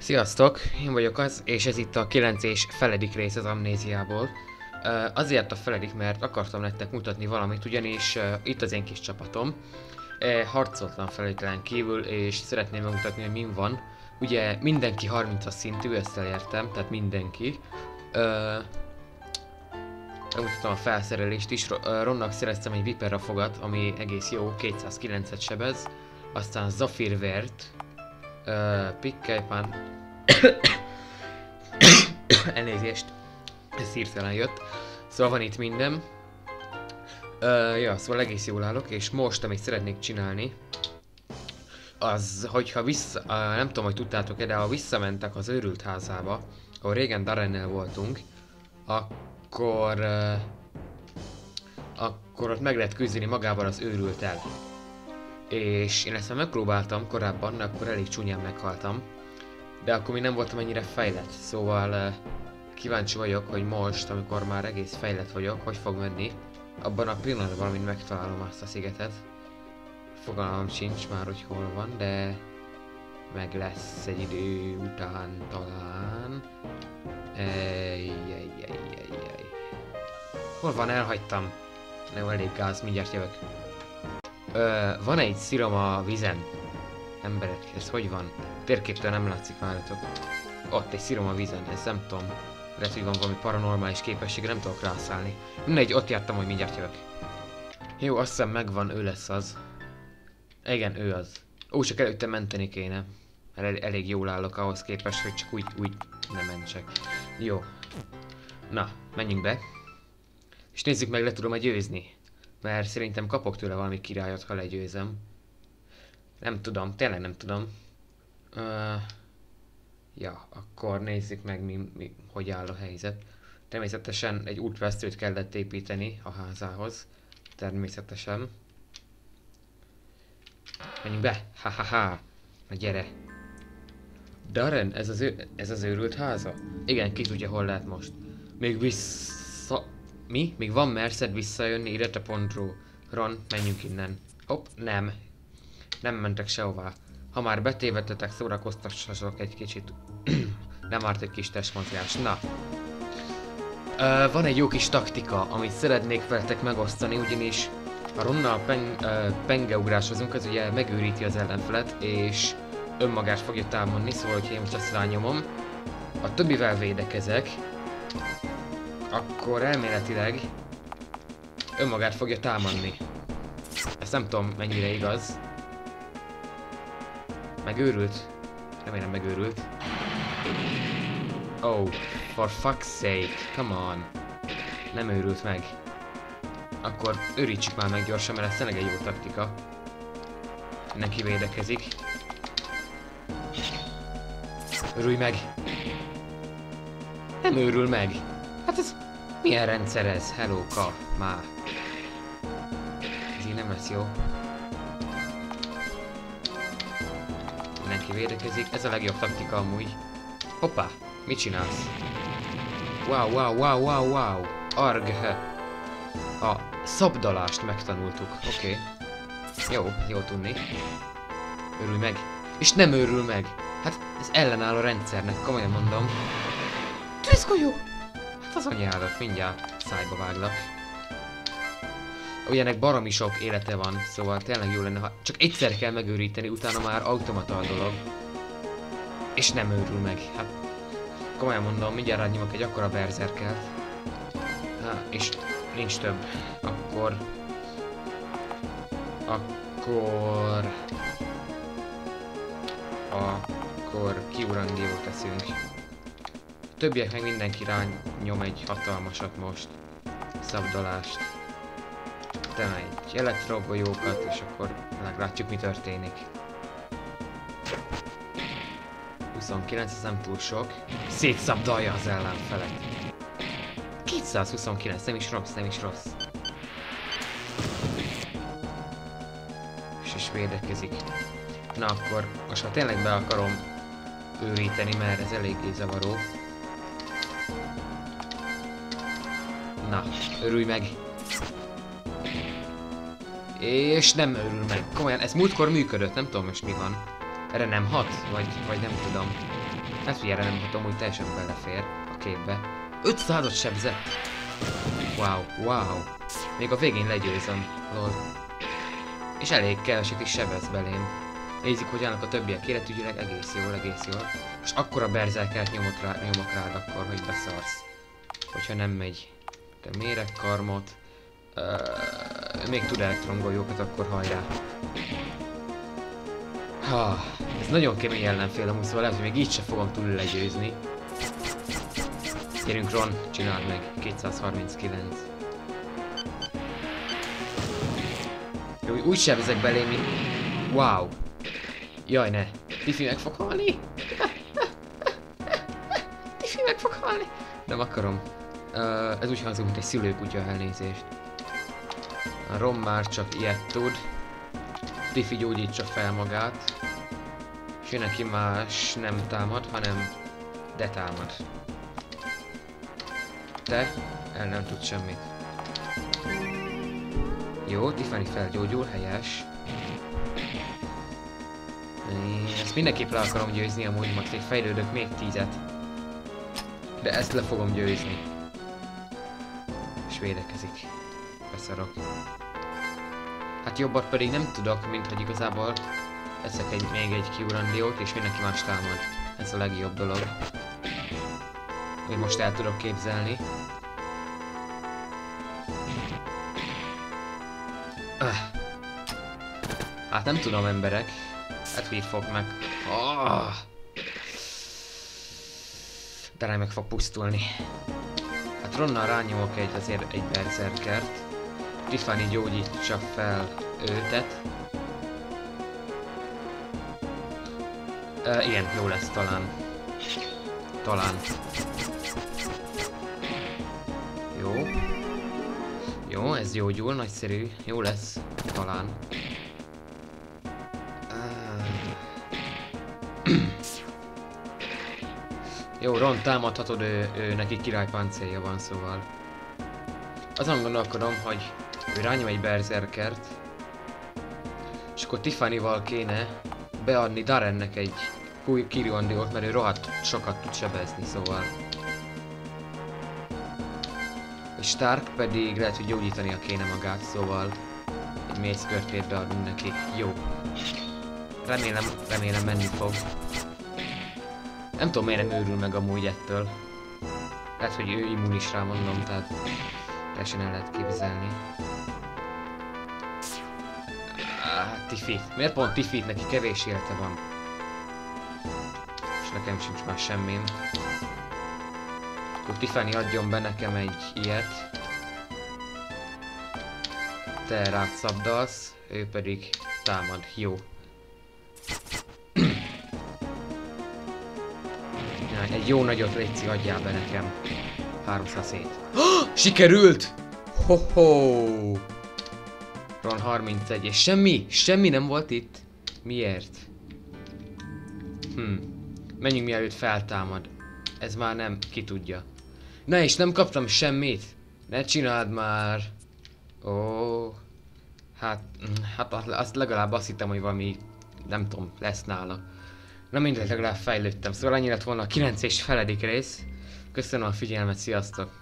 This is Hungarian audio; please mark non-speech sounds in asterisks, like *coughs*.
Sziasztok, én vagyok az, és ez itt a 9 és feledik rész az amnéziából. Azért a feledik, mert akartam nektek mutatni valamit, ugyanis itt az én kis csapatom. Harcoltlan feltételen kívül, és szeretném megmutatni, hogy min van. Ugye mindenki 30-as szintű, ezt elértem, tehát mindenki. Megmutatom a felszerelést is, Ronnak szereztem egy Viperra fogat, ami egész jó, 209-et sebez. Aztán Zafirvert, uh, Pikkelypán, *coughs* elnézést, ez hirtelen jött. Szóval van itt minden. Uh, ja, szóval egész jól állok, és most, amit szeretnék csinálni, az, hogyha vissza, uh, nem tudom, hogy tudtátok-e, de ha visszamentek az őrült házába, ahol régen Darrennel voltunk, akkor, uh, akkor ott meg lehet küzdeni magával az őrült el. És én ezt megpróbáltam korábban, akkor elég csúnyán meghaltam. De akkor még nem voltam ennyire fejlett, szóval uh, kíváncsi vagyok, hogy most, amikor már egész fejlett vagyok, hogy fog menni. Abban a pillanatban, amint megtalálom azt a szigetet. Fogalmam sincs már, hogy hol van, de meg lesz egy idő után talán. Ej, ej, ej, ej, ej. Hol van? Elhagytam. Nem elég gáz, mindjárt jövök. Ö, van egy szirom a vizen. Emberek, ez hogy van? Térképtől nem látszik várjatok. Ott egy szirom a vízen, ez nem tudom. Lehet, hogy van valami paranormális képesség, nem tudok rászállni. Mindegy, ott jártam, hogy mindjárt jövök. Jó, azt hiszem megvan, ő lesz az. Igen, ő az. Ó, csak előtte menteni kéne. Mert el elég jól állok ahhoz képest, hogy csak úgy, úgy nem mentsek. Jó. Na, menjünk be. És nézzük meg, le tudom-e győzni. Mert szerintem kapok tőle valami királyot, ha legyőzem. Nem tudom, tényleg nem tudom. Uh, ja, akkor nézzük meg, mi, mi, hogy áll a helyzet. Természetesen egy útvesztőt kellett építeni a házához. Természetesen. Menjünk be! Ha-ha-ha! Na gyere! Darren, ez az, ő, ez az őrült háza? Igen, ki tudja, hol lehet most. Még vissza... Mi? Még van merszed visszajönni irete.ru. Ron, menjünk innen. Hopp, nem. Nem mentek sehová. Ha már betévetetek, szórakoztassatok egy kicsit. *clears throat* Nem árt egy kis testmozgás. Na. Uh, van egy jó kis taktika, amit szeretnék veletek megosztani, ugyanis a Ronnal pen, uh, pengeugrásozunk, az ugye megőríti az ellenfelet, és önmagát fogja támadni, szóval hogyha én most ezt rányomom, a többivel védekezek, akkor elméletileg önmagát fogja támadni. Ezt nem tudom mennyire igaz, Megőrült? Remélem megőrült. Oh, for fuck's sake, come on. Nem őrült meg. Akkor őrítsük már meg gyorsan, mert ez tényleg egy jó taktika. Neki védekezik. Örülj meg! Nem őrül meg! Hát ez... Milyen rendszer ez? Hello, ka, már. Ez így nem lesz jó. mindenki védekezik. Ez a legjobb taktika amúgy. Hoppá! Mit csinálsz? Wow, wow, wow, wow, wow! Arg! A szabdalást megtanultuk. Oké. Okay. Jó, jó tudni. Örülj meg. És nem örül meg. Hát ez ellenáll a rendszernek, komolyan mondom. Tűzgolyó! Hát az anyádat, mindjárt szájba váglak. Ugyanek baromi sok élete van, szóval tényleg jó lenne, ha csak egyszer kell megőríteni, utána már automata a dolog. És nem őrül meg, hát komolyan mondom, mindjárt rányomok egy akkora berzerkelt. Na, és nincs több. Akkor... Akkor... Akkor kiurandiót teszünk. Többiek meg mindenki rányom egy hatalmasat most. Szabdalást utána egy elektrogolyókat, és akkor meglátjuk mi történik. 29, ez nem túl sok. Szétszabdalja az ellenfelet. 229, nem is rossz, nem is rossz. És is védekezik. Na akkor, most ha tényleg be akarom őríteni, mert ez eléggé zavaró. Na, örülj meg! És nem örül meg. Komolyan, ez múltkor működött, nem tudom most mi van. Erre nem hat? Vagy, vagy nem tudom. Hát, hogy erre nem hatom, úgy teljesen belefér a képbe. 500-ot sebzett! Wow, wow. Még a végén legyőzöm. Lol. És elég keveset is sebez belém. Nézzük, hogy állnak a többiek életügyileg egész jól, egész jól. És akkor a berzelkert nyomok, rá, nyomok rád akkor, hogy beszarsz. Hogyha nem megy. De mérek karmot. Uh, még tud elektromgolyókat, akkor hajrá. Ha, ez nagyon kemény ellenfél amúgy, szóval lehet, hogy még így se fogom túl legyőzni. Gyerünk Ron, csináld meg. 239. Jó, úgy sem ezek belé, mint... Wow. Jaj, ne. Tifi meg fog halni. *laughs* Tifi meg fog halni. Nem akarom. Uh, ez úgy hangzik, mint egy szülőkutya elnézést. A Rom már csak ilyet tud. Tifi gyógyítsa fel magát. És neki más nem támad, hanem de támad. Te el nem tud semmit. Jó, Tiffany felgyógyul, helyes. Ezt mindenképp le akarom győzni, amúgy most egy fejlődök még tízet. De ezt le fogom győzni. Védekezik. Beszarok. Hát jobbat pedig nem tudok, mint hogy igazából eszek egy, még egy kiurandiót, és mindenki más támad. Ez a legjobb dolog. Hogy most el tudok képzelni. Öh. Hát nem tudom emberek. Hát hogy fog meg. Oh! De meg fog pusztulni. Ronnal rányomok egy azért egy berserkert. Tiffany gyógyítsa fel őtet. Uh, igen, jó lesz talán. Talán. Jó. Jó, ez gyógyul, nagyszerű. Jó lesz. Talán. *clears throat* Jó, Ron, támadhatod, ő, ő neki királypáncélja van, szóval. Azon gondolkodom, hogy ő rányom egy berserkert, és akkor Tiffany-val kéne beadni Darrennek egy új Kiriondiót, mert ő rohadt sokat tud sebezni, szóval. És Stark pedig lehet, hogy gyógyítania kéne magát, szóval egy mészkörtét beadni neki. Jó. Remélem, remélem menni fog. Nem tudom miért nem őrül meg amúgy ettől. Lehet, hogy ő immunis rá mondom, tehát teljesen el lehet képzelni. Ah, Tiffit. Miért pont Tiffit? Neki kevés élete van. És nekem sincs már semmim. Akkor Tiffany adjon be nekem egy ilyet. Te rád szabdalsz, ő pedig támad. Jó. Egy jó nagyot Léci adjál be nekem. 307. Oh, *gasps* sikerült! Ho-ho! Ron 31, és semmi, semmi nem volt itt. Miért? Hm. Menjünk mielőtt feltámad. Ez már nem, ki tudja. Na és nem kaptam semmit? Ne csináld már. Ó. Hát, hm, hát azt legalább azt hittem, hogy valami, nem tudom, lesz nála. Na mindegy, legalább fejlődtem. Szóval ennyi lett volna a 9 és feledik rész. Köszönöm a figyelmet, sziasztok!